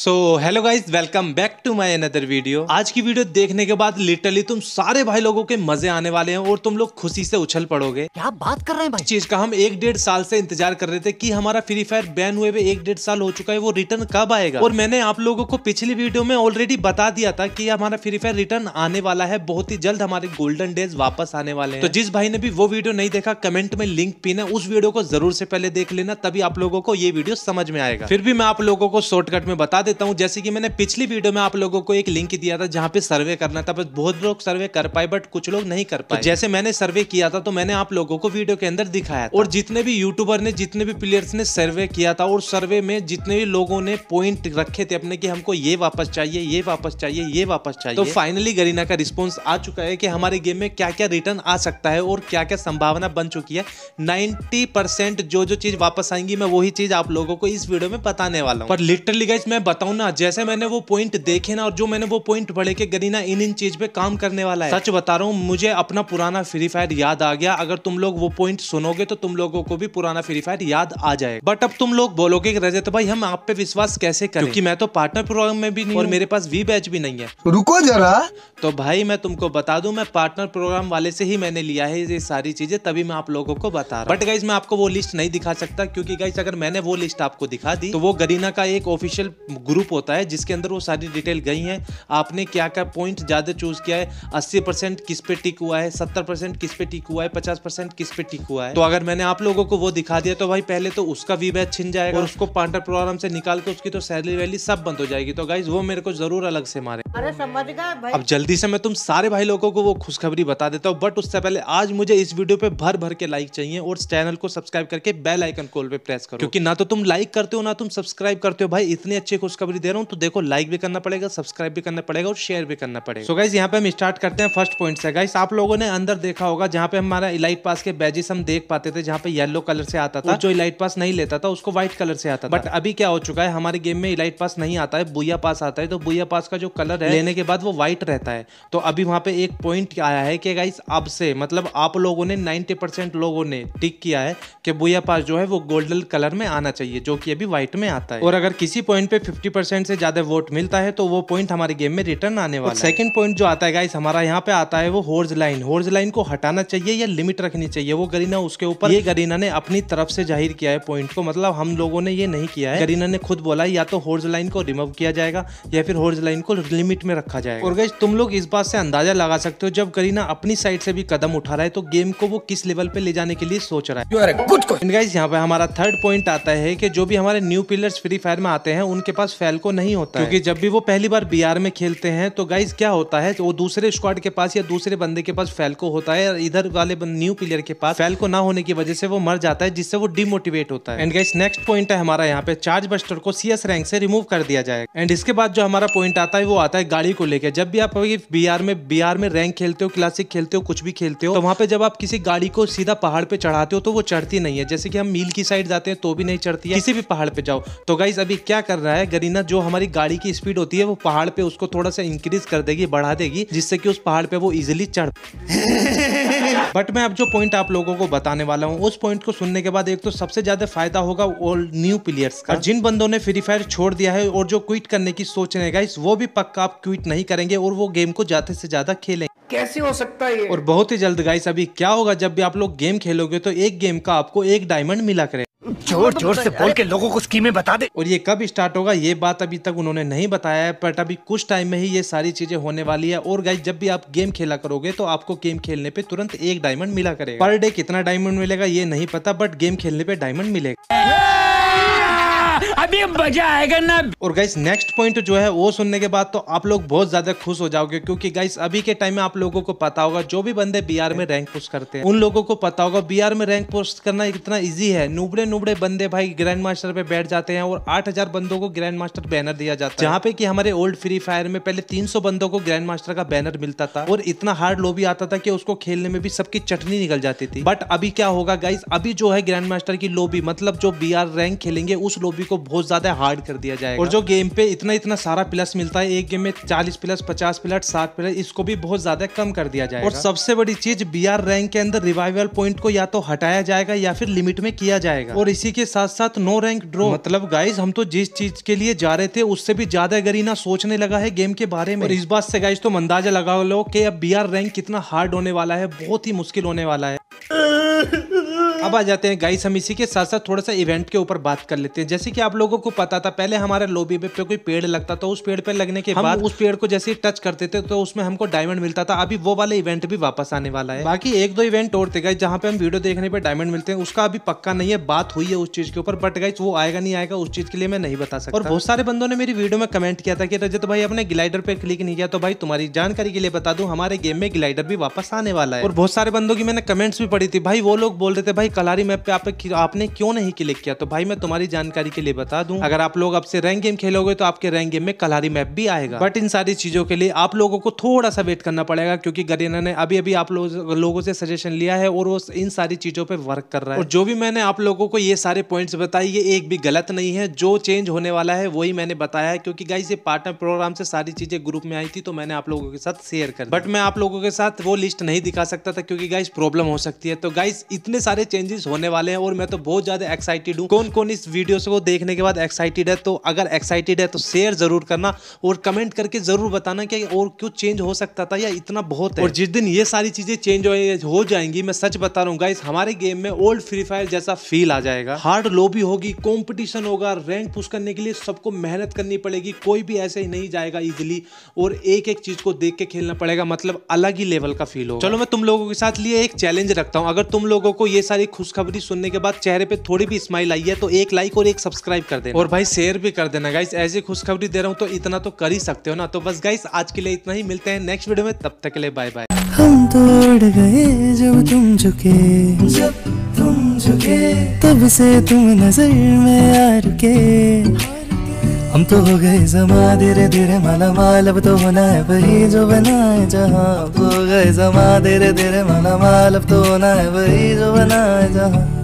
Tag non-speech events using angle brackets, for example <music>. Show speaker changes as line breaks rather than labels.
So hello guys welcome back to my another video आज की video देखने के बाद लिटरली तुम सारे भाई लोगों के मज़े आने वाले हैं और तुम लोग खुशी से उछल पड़ोगे।
क्या बात कर रहे हैं भाई?
चीज़ का हम एक डेढ़ साल से इंतज़ार कर रहे थे कि हमारा फ्री फायर बैन हुए हुए एक डेढ़ साल हो चुका है वो रिटर्न कब आएगा? और मैंने आप लोगों को पिछली वीडियो में ऑलरेडी बता दिया था कि हमारा फ्री फायर रिटर्न आने वाला है बहुत ही जल्द हमारे गोल्डन डेज़ वापस आने वाले हैं। तो जिस भाई ने भी वो वीडियो नहीं देखा कमेंट में लिंक पीना उस वीडियो को ज़रूर से पहले देख लेना तभी आप लोगों को ये वीडियो समझ में आएगा। फिर भी मैं आप लोगों को शॉर्टकट में बता देता हूँ जैसे कि मैंने पिछली वीडियो में आप लोगों को एक लिंक दिया था जहाँ पे सर्वे करना था बस बहुत लोग सर्वे कर पाए बट कुछ लोग नहीं कर पाए। तो जैसे मैंने सर्वे किया था तो मैंने आप लोगों को वीडियो के अंदर दिखाया था। और जितने भी यूट्यूबर ने जितने भी प्लेयर्स ने सर्वे किया था और सर्वे में जितने भी लोगों ने पॉइंट रखे थे अपने की हमको ये वापस चाहिए ये वापस चाहिए ये वापस चाहिए तो फाइनली गरीना का रिस्पॉन्स आ चुका है कि हमारे गेम में क्या क्या रिटर्न आ सकता है और क्या क्या संभावना बन चुकी है। नाइनटी जो जो चीज़ वापस आएँगी मैं वही चीज़ आप लोगों को इस वीडियो में बताने वाला हूँ। पर लिटरली गाइस मैं बताऊँ ना जैसे मैंने वो पॉइंट देखे ना और जो मैंने वो पॉइंट पढ़े कि गरीना इन इन चीज़ पे काम करने वाला है। सच बता रहा हूँ मुझे अपना पुराना फ्री फायर याद आ गया। अगर तुम लोग वो पॉइंट सुनोगे तो तुम लोगों को भी पुराना फ्री फायर याद आ जाए बट अब तुम लोग बोलोगे रजत भाई हम आप पे विश्वास कैसे करें? क्योंकि मैं तो पार्टनर प्रोग्राम में भी नहीं और मेरे पास वी बैच भी नहीं है।
रुको जरा।
तो भाई मैं तुमको बता दूँ मैं पार्टनर प्रोग्राम वाले से ही मैंने लिया है ये सारी चीज़ें तभी मैं आप लोगों को बता रहा हूँ। बट गाइज़ मैं आपको वो लिस्ट नहीं दिखा सकता क्योंकि गाइज़ अगर मैंने वो लिस्ट आपको दिखा दी तो वो गरीना का एक ऑफिशियल ग्रुप होता है जिसके अंदर वो सारी डिटेल गई है। आपने क्या क्या पॉइंट ज़्यादा चूज़ किया है? अस्सी परसेंट किस पे टिक हुआ है? सत्तर परसेंट किस पे टिक हुआ है? पचास परसेंट किस पे टिक हुआ है? तो अगर मैंने आप लोगों को वो दिखा दिया तो भाई पहले तो उसका वी बैच छिन जाएगा। और उसको पार्टनर प्रोग्राम से निकाल के उसकी तो सैलरी वैली सब बंद हो जाएगी। तो गाइज़ वो मेरे को ज़रूर अलग से मारे।
अरे समझ गए भाई।
अब जल्दी से मैं तुम सारे भाई लोगों को वो खुशखबरी बता देता हूँ। बट उससे पहले आज मुझे इस वीडियो पे भर भर के लाइक चाहिए और चैनल को सब्सक्राइब करके बेल आइकन कॉल पे प्रेस करो। क्योंकि ना तो तुम लाइक करते हो ना तुम सब्सक्राइब करते हो। भाई इतनी अच्छी खुशखबरी दे रहा हूँ तो देखो लाइक भी करना पड़ेगा सब्सक्राइब भी करना पड़ेगा और शेयर भी करना पड़ेगा। सो गाइज़ यहाँ पे हम स्टार्ट करते हैं फ़र्स्ट पॉइंट से। गाइस आप लोगों ने अंदर देखा होगा जहाँ पे हमारा इलाइट पास के बैजेस हम देख पाते थे जहाँ पे येलो कलर से आता था। जो इलाइट पास नहीं लेता था उसको व्हाइट कलर से आता बट अभी क्या हो चुका है हमारे गेम में इलाइट पास नहीं आता है बुया पास आता है तो बुया पास का जो कलर है लेने के बाद वो व्हाइट रहता है। तो अभी वहाँ पे एक पॉइंट आया है कि गाइस अब से मतलब आप लोगों ने 90 परसेंट लोगों ने टिक किया है कि बुया पास जो है वो गोल्डन कलर में आना चाहिए जो कि अभी व्हाइट में आता है। और अगर किसी पॉइंट पे 50 परसेंट से ज़्यादा वोट मिलता है तो वो पॉइंट हमारे गेम में रिटर्न आने वाला है। सेकंड पॉइंट जो आता है गाइस हमारा यहाँ पे आता है वो होर्ज लाइन होर्ज लाइन को हटाना चाहिए या लिमिट रखनी चाहिए? वो गरीना उसके ऊपर ये गरीना ने अपनी तरफ़ से ज़ाहिर किया है पॉइंट को। मतलब हम लोगों ने ये नहीं किया है। गरीना ने खुद बोला या तो होर्ज लाइन को रिमूव किया जाएगा या फिर होर्ज लाइन को लिमिट में रखा जाएगा। और गाइस तुम लोग इस बात से अंदाज़ा लगा सकते हो जब करीना अपनी साइड से भी कदम उठा रहा है तो गेम को वो किस लेवल पे ले जाने के लिए सोच रहा है? गाइस यहाँ पे हमारा थर्ड पॉइंट आता है की जो भी हमारे न्यू पिलर्स फ्री फायर में आते हैं उनके पास फैल्को नहीं होता क्योंकि जब भी वो पहली बार बीआर में खेलते हैं तो गाइस क्या होता है? वो दूसरे स्क्वाड के पास या दूसरे बंदे के पास फैल्को होता है इधर वाले न्यू प्लेयर के पास फैल्को ना होने की वजह से वो मर जाता है, जिससे वो डिमोटिवेट होता है। एंड गाइस नेक्स्ट पॉइंट है हमारा यहाँ पे चार्ज बस्टर को सीएस रैंक से रिमूव कर दिया जाएगा एंड इसके बाद जो हमारा पॉइंट आता है, वो आता है गाड़ी को लेकर जब भी आप बीआर में बीआर में रैंक खेलते हो क्लासिक खेलते हो, कुछ भी खेलते हो तो वहाँ पे जब आप किसी गाड़ी को सीधा पहाड़ पे चढ़ाते हो तो वो चढ़ती नहीं है। जैसे कि हम मील की साइड जाते हैं तो भी नहीं चढ़ती है। किसी भी पहाड़ पे जाओ। तो गाइस अभी क्या कर रहा है? गरीना जो हमारी गाड़ी की स्पीड होती है वो पहाड़ पे उसको थोड़ा सा इंक्रीज कर देगी बढ़ा देगी जिससे कि उस पहाड़ पे वो इजिली चढ़ <laughs> बट मैं अब जो पॉइंट आप लोगों को बताने वाला हूँ उस पॉइंट को सुनने के बाद एक तो सबसे ज़्यादा फ़ायदा होगा ओल्ड न्यू प्लेयर्स का। जिन बंदों ने फ्री फायर छोड़ दिया है और जो क्विट करने की सोच रहे गाइस वो भी पक्का आप क्विट नहीं करेंगे और वो गेम को ज़्यादा से ज़्यादा खेलेंगे।
कैसे हो सकता है
और बहुत ही जल्द गाइस अभी क्या होगा जब भी आप लोग गेम खेलोगे तो एक गेम का आपको एक डायमंड मिला करे
ज़ोर ज़ोर से बोल के लोगों को स्कीमें बता दे।
और ये कब स्टार्ट होगा ये बात अभी तक उन्होंने नहीं बताया है बट अभी कुछ टाइम में ही ये सारी चीज़ें होने वाली है। और गाइस जब भी आप गेम खेला करोगे तो आपको गेम खेलने पे तुरंत एक डायमंड मिला करेगा। पर डे कितना डायमंड मिलेगा ये नहीं पता बट गेम खेलने पे डायमंड मिलेगा।
अभी मज़ा आएगा ना।
और गाइस नेक्स्ट पॉइंट जो है, वो सुनने के बाद तो आप लोग बहुत ज़्यादा खुश हो जाओगे, क्योंकि गाइस अभी के टाइम में आप लोगों को पता होगा, जो भी बंदे बिहार में रैंक पुश करते हैं, उन लोगों को पता होगा बिहार में रैंक पोस्ट करना इतना इजी है। नुबड़े नुबड़े बंदे भाई ग्रैंड मास्टर पे बैठ जाते हैं, और आठ हज़ार बंदों को ग्रैंड मास्टर बैनर दिया जाता है। जहाँ पे की हमारे ओल्ड फ्री फायर में पहले तीन सौ बंदों को ग्रैंड मास्टर का बैनर मिलता था, और इतना हार्ड लोबी आता था कि उसको खेलने में भी सबकी चटनी निकल जाती थी। बट अभी क्या होगा गाइस अभी जो है ग्रैंड मास्टर की लोबी मतलब जो बी रैंक खेलेंगे, उस लोबी को बहुत ज़्यादा हार्ड कर दिया जाएगा। और जो गेम पे इतना इतना सारा प्लस मिलता है एक गेम में चालीस प्लस पचास प्लस साठ प्लस इसको भी बहुत ज़्यादा कम कर दिया जाएगा। और सबसे बड़ी चीज़ बीआर रैंक के अंदर रिवाइवल पॉइंट को या तो हटाया जाएगा या फिर लिमिट में किया जाएगा। और इसी के साथ साथ नो रैंक ड्रॉ मतलब गाइज़ हम तो जिस चीज़ के लिए जा रहे थे उससे भी ज़्यादा गरीना सोचने लगा है गेम के बारे में। और इस बात से गाइज़ तुम अंदाज़ा लगा लो कि अब बीआर रैंक कितना हार्ड होने वाला है बहुत ही मुश्किल होने वाला है। अब आ जाते हैं। गाइस हम इसी के साथ साथ थोड़ा सा इवेंट के ऊपर बात कर लेते हैं। जैसे कि आप लोगों को पता था पहले हमारे लॉबी पे कोई पेड़ लगता था उस पेड़ पे लगने के बाद उस पेड़ को जैसे ही टच करते थे तो उसमें हमको डायमंड मिलता था। अभी वो वाले इवेंट भी वापस आने वाला है। बाकी एक दो इवेंट और थे गाइस जहाँ पे हम वीडियो देखने पर डायमंड मिलते हैं। उसका अभी पक्का नहीं है बात हुई है उस चीज़ के ऊपर बट गाइस वो आएगा नहीं आएगा उस चीज़ के लिए मैं नहीं बता सकता। और बहुत सारे बंदों ने मेरी वीडियो में कमेंट किया था कि रजत भाई अपने ग्लाइडर पे क्लिक नहीं किया तो भाई तुम्हारी जानकारी के लिए बता दूँ हमारे गेम में ग्लाइडर भी वापस आने वाला है। और बहुत सारे बंदों की मैंने कमेंट्स भी पढ़ी थी। भाई वो लोग बोल रहे थे भाई कलारी मैप पे आप आपने क्यों नहीं क्लिक किया? तो भाई, मैं तुम्हारी जानकारी के लिए बता दूँ, अगर आप लोग अब से रैंक गेम खेलोगे तो आपके रैंक गेम में कलारी मैप भी आएगा। बट इन सारी चीज़ों के लिए आप लोगों को थोड़ा सा वेट करना पड़ेगा, क्योंकि गरीना ने अभी अभी आप लोगों से सजेशन लिया है और वो इन सारी चीज़ों पर वर्क कर रहा है। और जो भी मैंने आप लोगों को ये सारे पॉइंट्स बताए, ये एक भी गलत नहीं है। जो चेंज होने वाला है, वही मैंने बताया है, क्योंकि गाइस ये पार्टनर प्रोग्राम से सारी चीज़ें ग्रुप में आई थी तो मैंने आप लोगों के साथ शेयर कर बट मैं आप लोगों के साथ वो लिस्ट नहीं दिखा सकता था, क्योंकि गाइस प्रॉब्लम हो सकती है। तो गाइस इतने सारे चेंजेस होने वाले हैं और मैं तो बहुत ज़्यादा एक्साइटेड हूँ। कौन कौन इस वीडियो को देखने के बाद एक्साइटेड है? तो अगर एक्साइटेड है तो शेयर ज़रूर करना और कमेंट करके ज़रूर बताना कि और क्यों चेंज हो सकता था या इतना बहुत है। और जिस दिन ये सारी चीज़ें चेंज हो जाएँगी मैं सच बता रहा हूँ गाइस हमारे गेम में ओल्ड फ्री फायर जैसा फील आ जाएगा। हार्ड लॉबी होगी कॉम्पिटिशन होगा रैंक पुश करने के लिए सबको मेहनत करनी पड़ेगी कोई भी ऐसे ही नहीं जाएगा इजिली और एक एक चीज़ को देख के खेलना पड़ेगा मतलब अलग ही लेवल का फील हो चलो मैं तुम लोगों के साथ लिए एक चैलेंज रखता हूँ। अगर तुम लोगों को ये सारी खुशखबरी सुनने के बाद चेहरे पे थोड़ी भी स्माइल आई है तो एक लाइक और एक सब्सक्राइब कर देना। और भाई शेयर भी कर देना गाइस ऐसी खुशखबरी दे रहा हूँ तो इतना तो कर ही सकते हो ना। तो बस गाइस आज के लिए इतना ही मिलते हैं नेक्स्ट वीडियो में तब तक के लिए बाय बाय
हम तोड़ गए जब तुम झुके। जब तुम झुके। तब से तुम नज़र में आ रुके। हम तो हो गए जमा, धीरे धीरे माला माल, अब तो होना है वही जो बनाए जहाँ। तो हो गए जमा, धीरे धीरे माला माल, अब तो होना है वही जो बनाए जहाँ।